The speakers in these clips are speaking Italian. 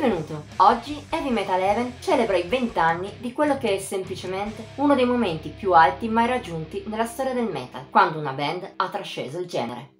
Benvenuto! Oggi Heavy Metal Heaven celebra i 20 anni di quello che è semplicemente uno dei momenti più alti mai raggiunti nella storia del metal, quando una band ha trasceso il genere.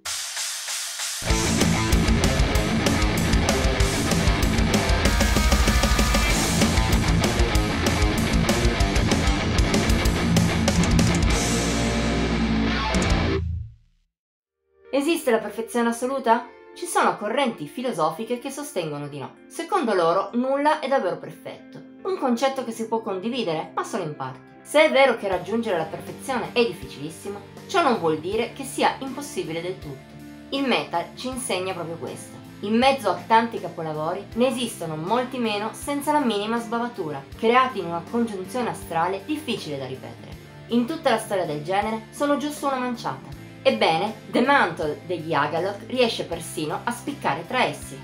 Esiste la perfezione assoluta? Ci sono correnti filosofiche che sostengono di no. Secondo loro nulla è davvero perfetto. Un concetto che si può condividere, ma solo in parte. Se è vero che raggiungere la perfezione è difficilissimo, ciò non vuol dire che sia impossibile del tutto. Il metal ci insegna proprio questo. In mezzo a tanti capolavori ne esistono molti meno senza la minima sbavatura, creati in una congiunzione astrale difficile da ripetere. In tutta la storia del genere sono giusto una manciata. Ebbene, The Mantle degli Agalok riesce persino a spiccare tra essi.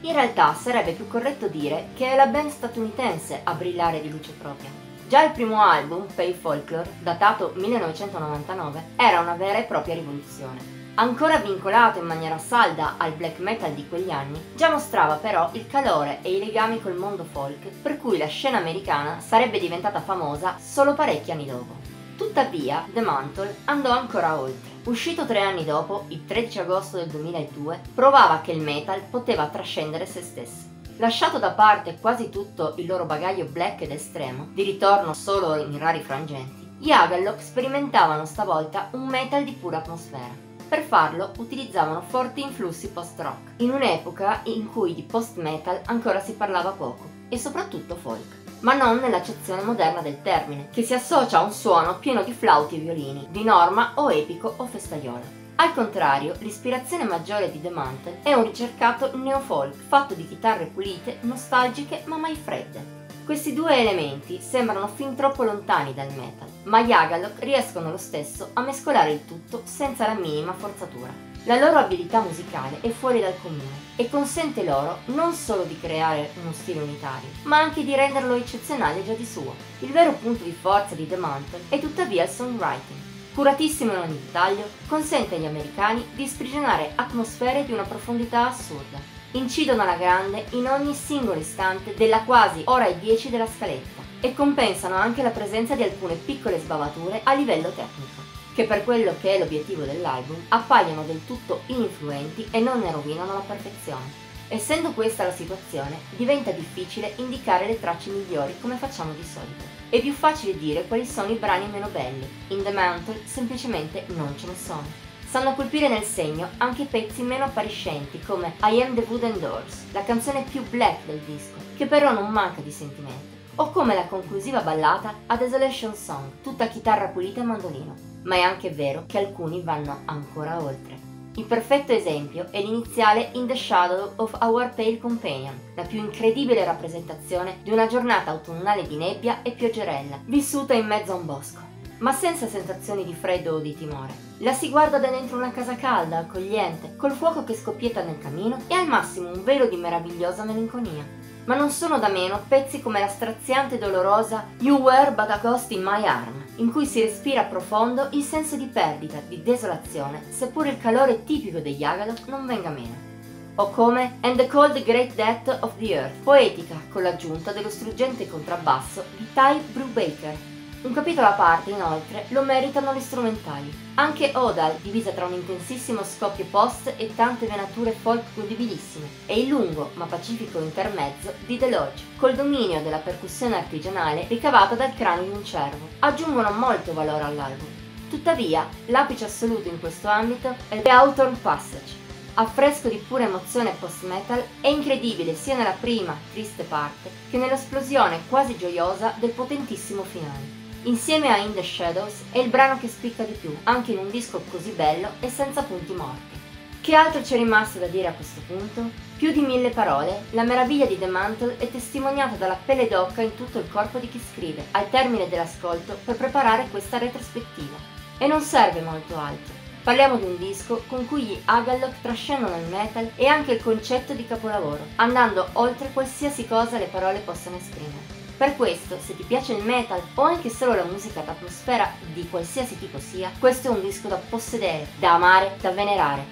In realtà sarebbe più corretto dire che è la band statunitense a brillare di luce propria. Già il primo album, Pay Folklore, datato 1999, era una vera e propria rivoluzione. Ancora vincolato in maniera salda al black metal di quegli anni, già mostrava però il calore e i legami col mondo folk per cui la scena americana sarebbe diventata famosa solo parecchi anni dopo. Tuttavia, The Mantle andò ancora oltre. Uscito tre anni dopo, il 13 agosto del 2002, provava che il metal poteva trascendere se stesso. Lasciato da parte quasi tutto il loro bagaglio black ed estremo, di ritorno solo in rari frangenti, gli Agalloch sperimentavano stavolta un metal di pura atmosfera. Per farlo utilizzavano forti influssi post-rock, in un'epoca in cui di post-metal ancora si parlava poco, e soprattutto folk ma non nell'accezione moderna del termine, che si associa a un suono pieno di flauti e violini, di norma o epico o festaiolo. Al contrario, l'ispirazione maggiore di The Mantle è un ricercato neofolk fatto di chitarre pulite, nostalgiche ma mai fredde. Questi due elementi sembrano fin troppo lontani dal metal, ma gli Agalok riescono lo stesso a mescolare il tutto senza la minima forzatura. La loro abilità musicale è fuori dal comune e consente loro non solo di creare uno stile unitario, ma anche di renderlo eccezionale già di suo. Il vero punto di forza di The Mantle è tuttavia il songwriting. Curatissimo in ogni dettaglio, consente agli americani di sprigionare atmosfere di una profondità assurda. Incidono alla grande in ogni singolo istante della quasi ora e dieci della scaletta e compensano anche la presenza di alcune piccole sbavature a livello tecnico che per quello che è l'obiettivo dell'album appaiono del tutto ininfluenti e non ne rovinano la perfezione. Essendo questa la situazione, diventa difficile indicare le tracce migliori come facciamo di solito. È più facile dire quali sono i brani meno belli. In The Mantle semplicemente non ce ne sono. Sanno colpire nel segno anche pezzi meno appariscenti come I Am the Wooden Doors, la canzone più black del disco, che però non manca di sentimento, o come la conclusiva ballata A Desolation Song, tutta chitarra pulita e mandolino ma è anche vero che alcuni vanno ancora oltre. Il perfetto esempio è l'iniziale In the Shadow of Our Pale Companion, la più incredibile rappresentazione di una giornata autunnale di nebbia e pioggerella, vissuta in mezzo a un bosco, ma senza sensazioni di freddo o di timore. La si guarda da dentro una casa calda, accogliente, col fuoco che scoppietta nel camino e al massimo un velo di meravigliosa melanconia ma non sono da meno pezzi come la straziante e dolorosa You Were But a Ghost in My Arm, in cui si respira profondo il senso di perdita, di desolazione, seppur il calore tipico degli Agalok non venga meno. O come And the Cold Great Death of the Earth, poetica con l'aggiunta dello struggente contrabbasso di Ty Brubaker, un capitolo a parte, inoltre, lo meritano le strumentali. Anche Odal, divisa tra un intensissimo scoppio post e tante venature folk godibilissime, e il lungo ma pacifico intermezzo di The Lodge, col dominio della percussione artigianale ricavata dal cranio di un cervo, aggiungono molto valore all'album. Tuttavia, l'apice assoluto in questo ambito è The Hawthorne Passage, affresco di pura emozione post-metal, è incredibile sia nella prima, triste parte, che nell'esplosione quasi gioiosa del potentissimo finale. Insieme a In the Shadows è il brano che spicca di più, anche in un disco così bello e senza punti morti. Che altro c'è rimasto da dire a questo punto? Più di mille parole, la meraviglia di The Mantle è testimoniata dalla pelle d'occa in tutto il corpo di chi scrive, al termine dell'ascolto, per preparare questa retrospettiva. E non serve molto altro. Parliamo di un disco con cui gli Agalloch trascendono il metal e anche il concetto di capolavoro, andando oltre qualsiasi cosa le parole possano esprimere. Per questo, se ti piace il metal o anche solo la musica d'atmosfera di qualsiasi tipo sia, questo è un disco da possedere, da amare, da venerare.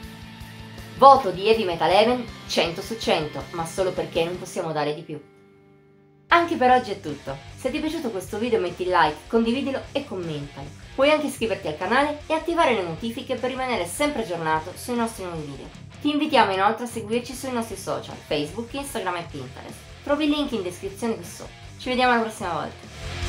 Voto di Heavy Metal Heaven 100 su 100, ma solo perché non possiamo dare di più. Anche per oggi è tutto. Se ti è piaciuto questo video metti like, condividilo e commentalo. Puoi anche iscriverti al canale e attivare le notifiche per rimanere sempre aggiornato sui nostri nuovi video. Ti invitiamo inoltre a seguirci sui nostri social, Facebook, Instagram e Pinterest. Trovi il link in descrizione qui sotto. Ci vediamo la prossima volta.